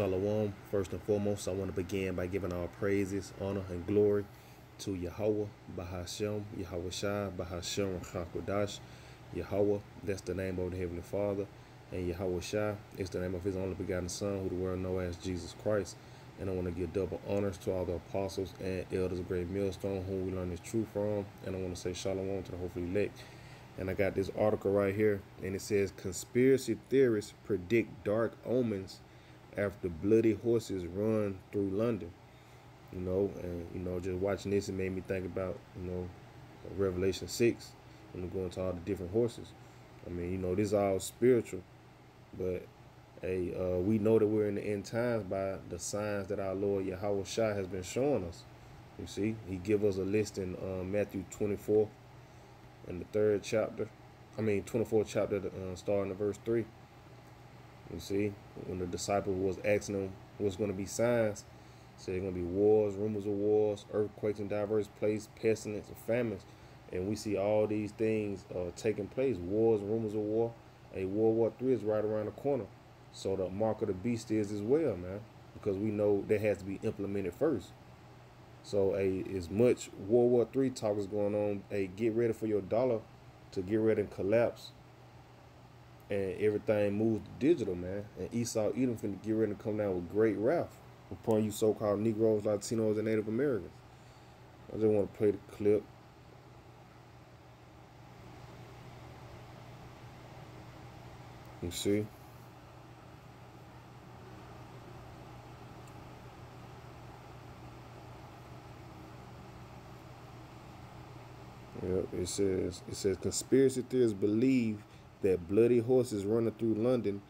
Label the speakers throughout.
Speaker 1: Shalom. First and foremost, I want to begin by giving all praises, honor, and glory to Yahweh, Bahashem, Yahweh Shai, Bahashem, Hakodash. Yahweh, that's the name of the Heavenly Father. And Yahweh is the name of his only begotten Son, who the world know as Jesus Christ. And I want to give double honors to all the apostles and elders of Great Millstone, whom we learn this truth from. And I want to say shalom to the hopefully elect. And I got this article right here, and it says conspiracy theorists predict dark omens after bloody horses run through London. You know, and you know, just watching this, it made me think about you know Revelation six, and going to all the different horses. I mean, you know, this is all spiritual, but hey, uh, we know that we're in the end times by the signs that our Lord Yahweh has been showing us. You see, He give us a list in uh, Matthew 24, in the third chapter. I mean, 24th chapter, uh, starting at verse 3. You see, when the disciple was asking them what's going to be signs, said going to be wars, rumors of wars, earthquakes in diverse places, pestilence, and famines. And we see all these things uh, taking place, wars, rumors of war. A World War III is right around the corner. So the mark of the beast is as well, man, because we know that has to be implemented first. So a as much World War III talk is going on, a get ready for your dollar to get ready and collapse and everything moves digital, man. And Esau Edom finna get ready to come down with great wrath upon you so-called Negroes, Latinos, and Native Americans. I just want to play the clip. You see? Yep, it says it says conspiracy theorists believe that bloody horses running through London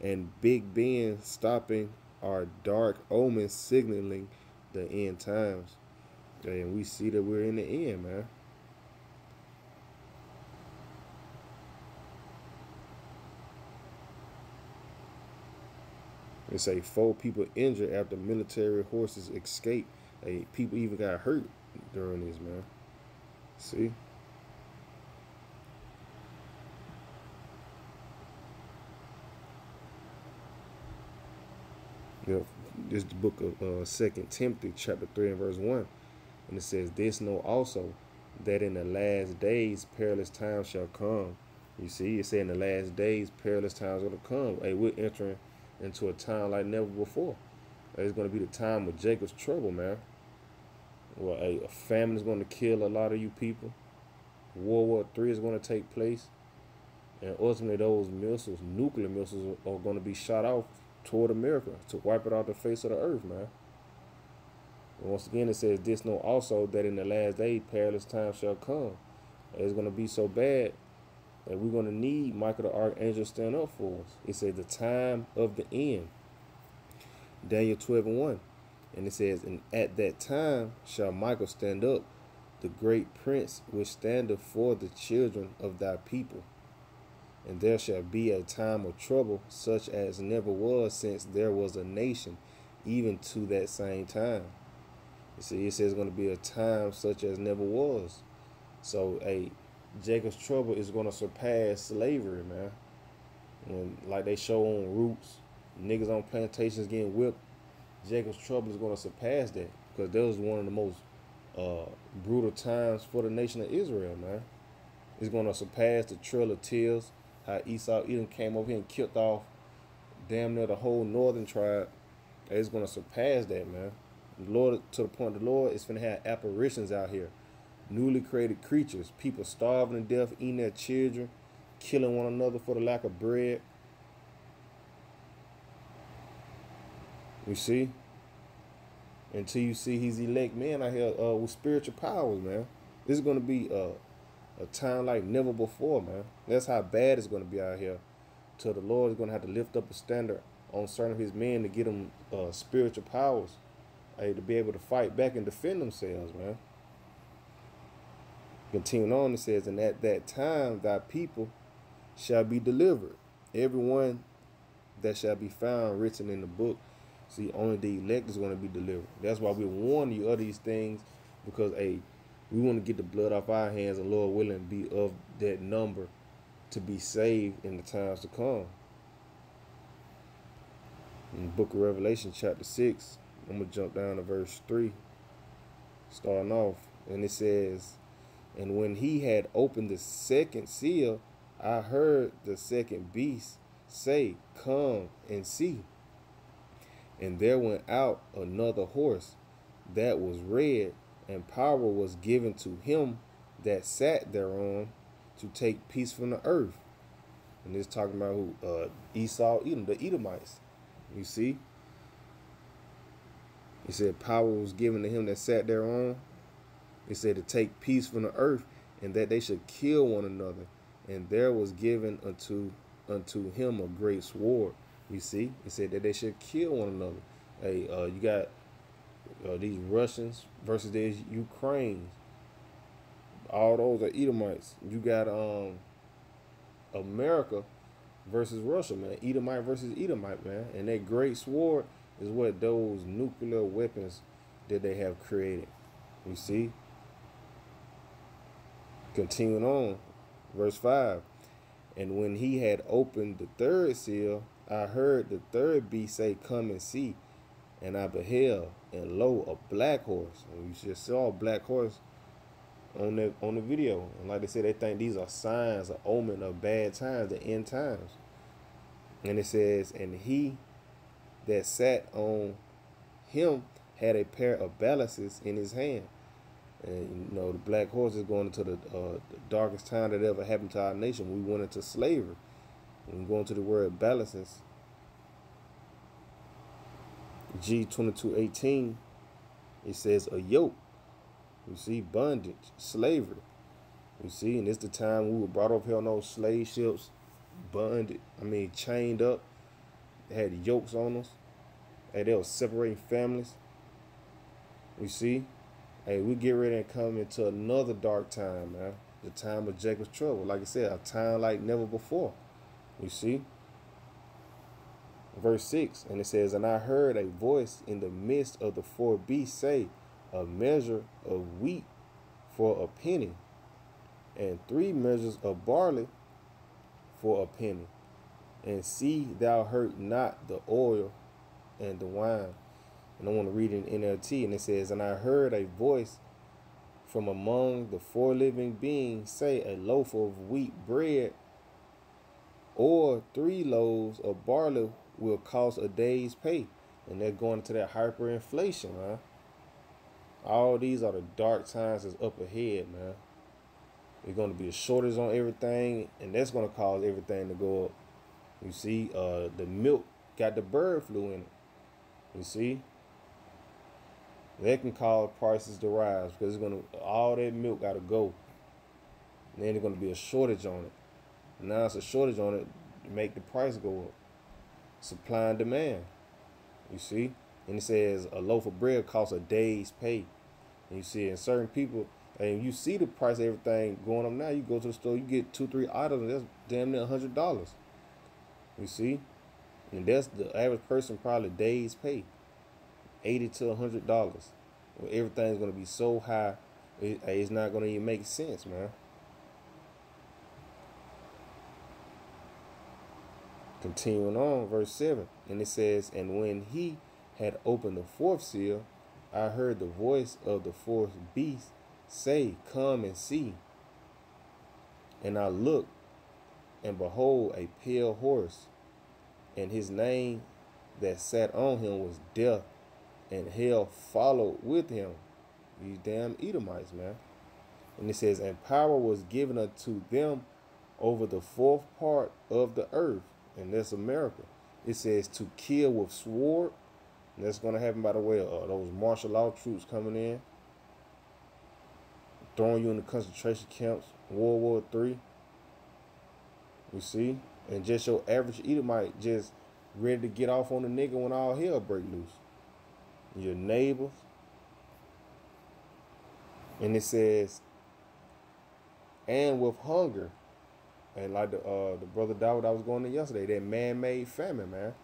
Speaker 1: and Big Ben stopping are dark omens signaling the end times. And we see that we're in the end, man. They say four people injured after military horses escaped. Hey, people even got hurt during this, man. See? You know, this is the book of uh, Second Timothy, chapter three and verse one, and it says, "This know also that in the last days perilous times shall come." You see, it said in the last days perilous times are gonna come. Hey, we're entering into a time like never before. It's going to be the time of Jacob's trouble, man. Well, a, a famine is going to kill a lot of you people. World War Three is going to take place, and ultimately those missiles, nuclear missiles, are going to be shot off toward America to wipe it off the face of the earth, man. And once again, it says, This know also that in the last day perilous times shall come. It's going to be so bad that we're going to need Michael the Archangel stand up for us. It says, The time of the end. Daniel 12 and 1. And it says, And at that time shall Michael stand up, the great prince which standeth for the children of thy people and there shall be a time of trouble such as never was since there was a nation, even to that same time. You see, it says it's going to be a time such as never was. So, a Jacob's trouble is going to surpass slavery, man. When, like they show on Roots, niggas on plantations getting whipped, Jacob's trouble is going to surpass that because that was one of the most uh, brutal times for the nation of Israel, man. It's going to surpass the Trail of Tears how Esau Edom came over here and killed off damn near the whole northern tribe. It's gonna surpass that, man. The Lord to the point the Lord is gonna have apparitions out here. Newly created creatures, people starving to death, eating their children, killing one another for the lack of bread. You see? Until you see his elect men out here uh, with spiritual powers, man. This is gonna be uh a time like never before, man. That's how bad it's going to be out here. Till the Lord is going to have to lift up a standard on certain of his men to get them uh, spiritual powers hey, to be able to fight back and defend themselves, man. Continuing on, it says, And at that time thy people shall be delivered, everyone that shall be found written in the book. See, only the elect is going to be delivered. That's why we warn you of these things, because a we want to get the blood off our hands and Lord willing be of that number to be saved in the times to come. In the book of Revelation, chapter 6, I'm going to jump down to verse 3, starting off. And it says, And when he had opened the second seal, I heard the second beast say, Come and see. And there went out another horse that was red, and power was given to him that sat thereon to take peace from the earth. And it's talking about who uh, Esau, Edom, the Edomites. You see? He said power was given to him that sat thereon. He said to take peace from the earth, and that they should kill one another. And there was given unto unto him a great sword. You see, he said that they should kill one another. Hey, uh, you got uh, these Russians versus these Ukrainians. All those are Edomites. You got um America versus Russia, man. Edomite versus Edomite, man. And that great sword is what those nuclear weapons that they have created. You see? Continuing on, verse 5. And when he had opened the third seal, I heard the third beast say, Come and see. And I beheld, and lo, a black horse. And you just saw a black horse on the on the video. And like they said, they think these are signs, an omen of bad times, the end times. And it says, and he that sat on him had a pair of balances in his hand. And you know, the black horse is going into the, uh, the darkest time that ever happened to our nation. We went into slavery. When we go into the word balances, G twenty two eighteen, it says a yoke. You see, bondage, slavery. You see, and it's the time we were brought up here on those slave ships, bonded, I mean, chained up. Had yokes on us. Hey, they were separating families. You see? Hey, we get ready to come into another dark time, man. The time of Jacob's trouble. Like I said, a time like never before. You see? Verse 6, and it says, And I heard a voice in the midst of the four beasts say, A measure of wheat for a penny, and three measures of barley for a penny. And see thou hurt not the oil and the wine. And I want to read it in NLT, and it says, And I heard a voice from among the four living beings say, A loaf of wheat bread or three loaves of barley will cost a day's pay. And they're going into that hyperinflation, man. All these are the dark times that's up ahead, man. There's going to be a shortage on everything, and that's going to cause everything to go up. You see, uh, the milk got the bird flu in it. You see, that can cause prices to rise because it's gonna all that milk got to go. And then there's gonna be a shortage on it. now it's a shortage on it to make the price go up. Supply and demand. You see, and it says a loaf of bread costs a day's pay. And you see, and certain people, and you see the price of everything going up now. You go to the store, you get two, three items, and that's damn near a hundred dollars. You see, and that's the average person probably day's pay, eighty to a hundred dollars. Well, everything's gonna be so high, it, it's not gonna even make sense, man. Continuing on, verse seven, and it says, and when he had opened the fourth seal, I heard the voice of the fourth beast say, Come and see. And I looked, and behold, a pale horse and his name that sat on him was death, and hell followed with him. These damn Edomites, man. And it says, and power was given unto them over the fourth part of the earth, and that's America. It says to kill with sword. And that's going to happen by the way of uh, those martial law troops coming in, throwing you in the concentration camps, World War Three. You see, and just your average Edomite just ready to get off on the nigga when all hell break loose. Your neighbors. And it says, and with hunger. And like the uh, the brother Dawid I was going to yesterday, that man-made famine, man.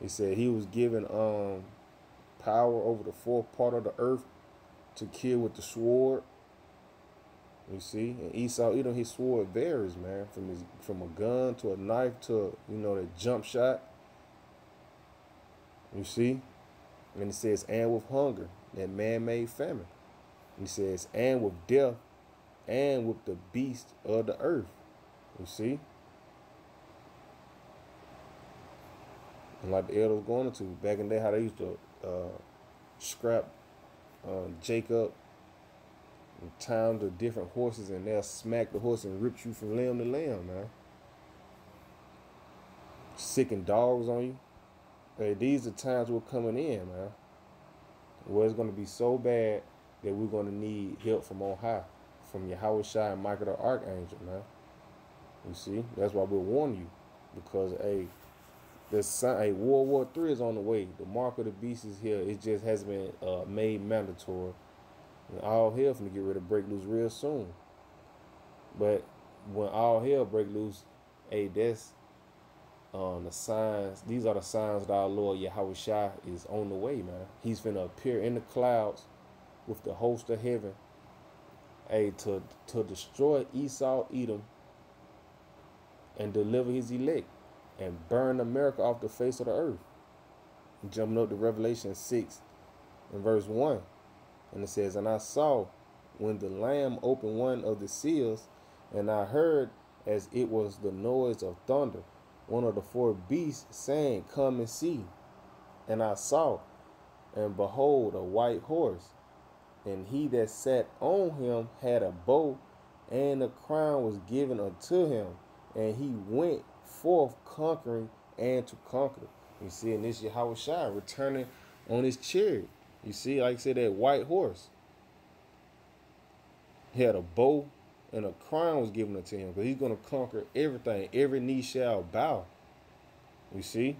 Speaker 1: He said he was given um power over the fourth part of the earth to kill with the sword you see, and Esau, you know, his sword varies, man, from his from a gun to a knife to you know the jump shot. You see? And it says, and with hunger, that man-made famine. He says, and with death, and with the beast of the earth. You see? And like the elder was going into back in the day, how they used to uh, scrap uh, Jacob and time the different horses, and they'll smack the horse and rip you from limb to limb, man. Sicking dogs on you. Hey, these are times we're coming in, man. Where it's going to be so bad that we're going to need help from on high, from Yahweh Shai and Michael the Archangel, man. You see, that's why we warn you, because a the sign, a World War Three is on the way. The mark of the beast is here. It just has been uh, made mandatory. And all hell finna get rid of break loose real soon. But when all hell break loose, hey, that's um, the signs. These are the signs that our Lord Yahweh Shai is on the way, man. He's gonna appear in the clouds with the host of heaven, hey, to to destroy Esau, Edom, and deliver his elect and burn America off the face of the earth. Jumping up to Revelation 6 and verse 1. And it says, And I saw when the Lamb opened one of the seals, and I heard as it was the noise of thunder, one of the four beasts saying, Come and see. And I saw, and behold, a white horse, and he that sat on him had a bow, and a crown was given unto him, and he went forth conquering and to conquer. You see, and this Yahweh Shai returning on his chariot. You see, like I said, that white horse. He had a bow and a crown was given unto him because he's going to conquer everything. Every knee shall bow. You see?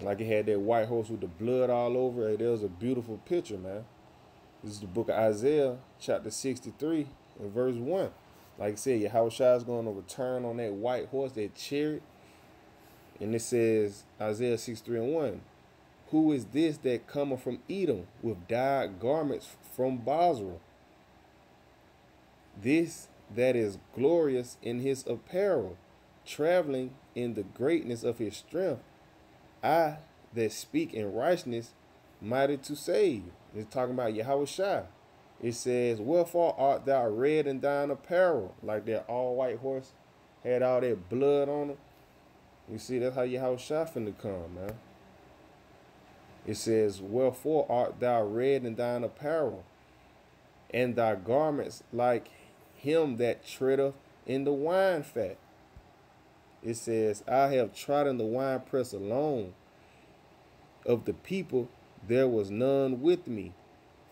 Speaker 1: Like he had that white horse with the blood all over it. There was a beautiful picture, man. This is the book of Isaiah, chapter 63, and verse 1. Like I said, is going to return on that white horse, that chariot. And it says, Isaiah 6, 3 and 1. Who is this that cometh from Edom with dyed garments from Bozrah? This that is glorious in his apparel, traveling in the greatness of his strength. I that speak in righteousness, mighty to save. It's talking about Yahweh Shai. It says, Wherefore art thou red in thine apparel? Like that all white horse had all that blood on him. You see, that's how Yahweh Shai finna come, man. It says, Wherefore art thou red in thine apparel, and thy garments like him that treadeth in the winefat. It says, I have trodden the winepress alone. Of the people there was none with me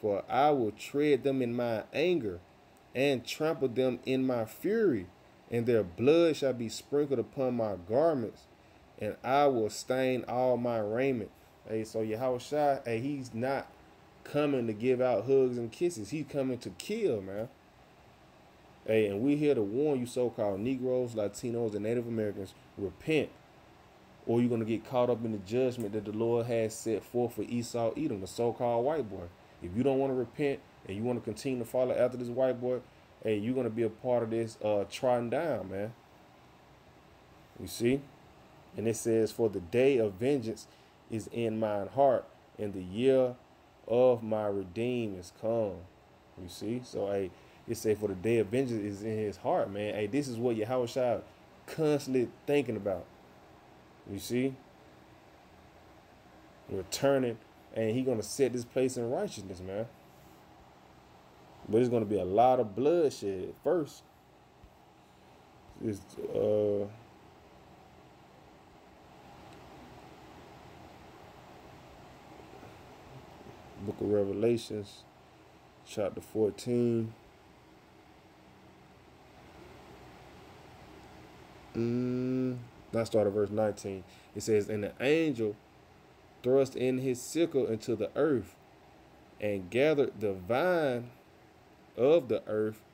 Speaker 1: for I will tread them in my anger and trample them in my fury, and their blood shall be sprinkled upon my garments, and I will stain all my raiment. Hey, so Yahweh hey, he's not coming to give out hugs and kisses. He's coming to kill, man. Hey, and we're here to warn you so-called Negroes, Latinos, and Native Americans, repent. Or you're going to get caught up in the judgment that the Lord has set forth for Esau Edom, the so-called white boy. If you don't want to repent and you want to continue to follow after this white boy, hey, you're gonna be a part of this uh trodden down, man. You see? And it says, For the day of vengeance is in mine heart, and the year of my redeem is come. You see? So hey, it say for the day of vengeance is in his heart, man. Hey, this is what Yahweh Shai constantly thinking about. You see? Returning and he gonna set this place in righteousness, man. But it's gonna be a lot of bloodshed first. It's uh Book of Revelations, chapter 14. Mm, let's start at verse 19. It says, And the angel thrust in his sickle into the earth and gathered the vine of the earth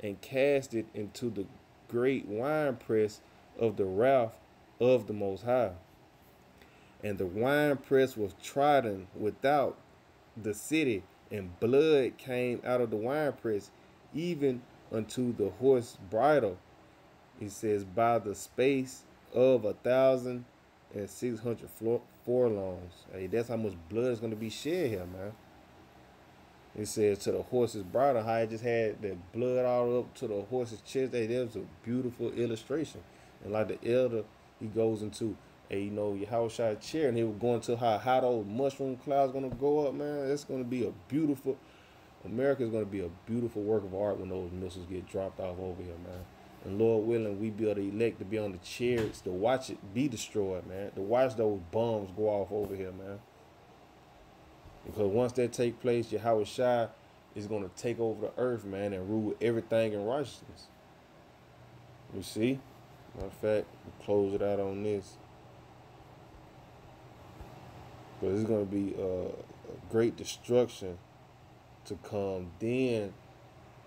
Speaker 1: and cast it into the great winepress of the wrath of the Most High. And the winepress was trodden without the city, and blood came out of the winepress, even unto the horse bridle. He says, by the space of a thousand and six hundred furlongs. Hey, that's how much blood is going to be shed here, man. It says to the horse's bridle, how it just had the blood all up to the horse's chest. Hey, that was a beautiful illustration. And like the elder, he goes into a you know your house shot chair, and he was going to how how old mushroom clouds gonna go up, man. It's gonna be a beautiful. America is gonna be a beautiful work of art when those missiles get dropped off over here, man. And Lord willing, we be able to elect to be on the chariots to watch it be destroyed, man. To watch those bombs go off over here, man. Because once that take place, Yahweh Shai is going to take over the earth, man, and rule everything in righteousness. You see? Matter of fact, we'll close it out on this. But it's going to be uh, a great destruction to come. Then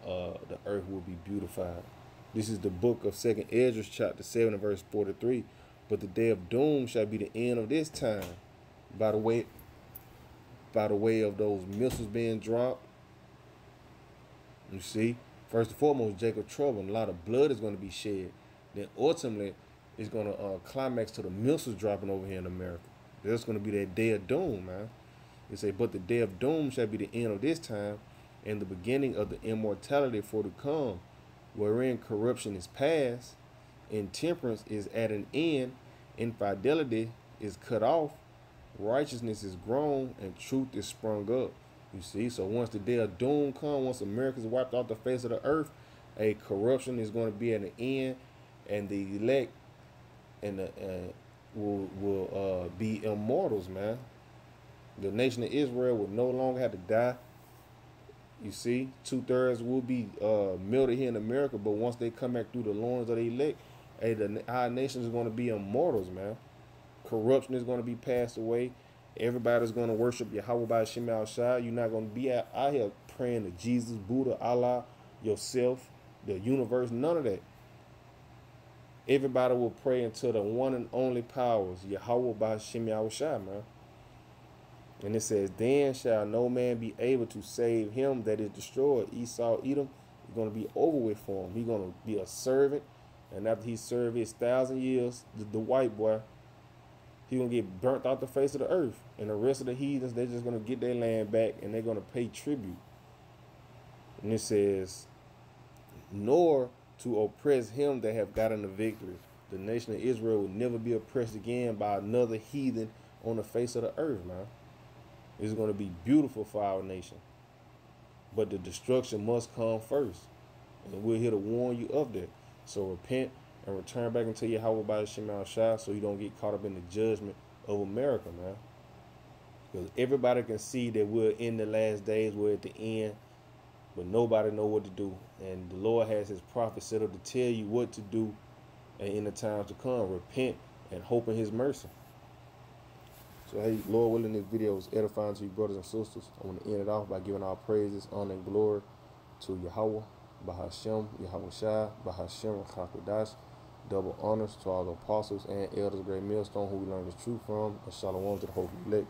Speaker 1: uh, the earth will be beautified. This is the book of Second Ezra, chapter 7, verse 43. But the day of doom shall be the end of this time. By the way, by the way of those missiles being dropped. You see, first and foremost, Jacob trouble, and a lot of blood is going to be shed. Then ultimately, it's going to uh, climax to the missiles dropping over here in America. There's going to be that day of doom, man. They say, but the day of doom shall be the end of this time, and the beginning of the immortality for to come wherein corruption is past, intemperance is at an end, infidelity is cut off, righteousness is grown, and truth is sprung up. You see, so once the day of doom comes, once America is wiped off the face of the earth, a corruption is going to be at an end, and the elect and the, uh, will will uh, be immortals, man. The nation of Israel will no longer have to die you see, two thirds will be uh, melted here in America, but once they come back through the loins of the elect, hey, the our nation is going to be immortals, man. Corruption is going to be passed away. Everybody's going to worship Yahweh by Shem Al Shai. You're not going to be out, out here praying to Jesus, Buddha, Allah, yourself, the universe, none of that. Everybody will pray until the one and only powers, Yahweh by Shem Shai, man. And it says, Then shall no man be able to save him that is destroyed. Esau, Edom, is going to be over with for him. He's going to be a servant. And after he served his thousand years, the, the white boy, he's going to get burnt off the face of the earth. And the rest of the heathens, they're just going to get their land back and they're going to pay tribute. And it says, Nor to oppress him that have gotten the victory. The nation of Israel will never be oppressed again by another heathen on the face of the earth, man. It's going to be beautiful for our nation. But the destruction must come first. And we're here to warn you of that. So repent and return back into your Yahweh by Shemal Shah so you don't get caught up in the judgment of America, man. Because everybody can see that we're in the last days, we're at the end, but nobody know what to do. And the Lord has his prophets set up to tell you what to do in the times to come. Repent and hope in his mercy. So hey, Lord willing, this video is edifying to you brothers and sisters. I want to end it off by giving our praises, honor, and glory to Yahweh, Bahashem, Yahweh Shai, Bahashem, Chakudash. Double honors to all the apostles and elders of Great Millstone who we learned the truth from. And shalom to the whole elect.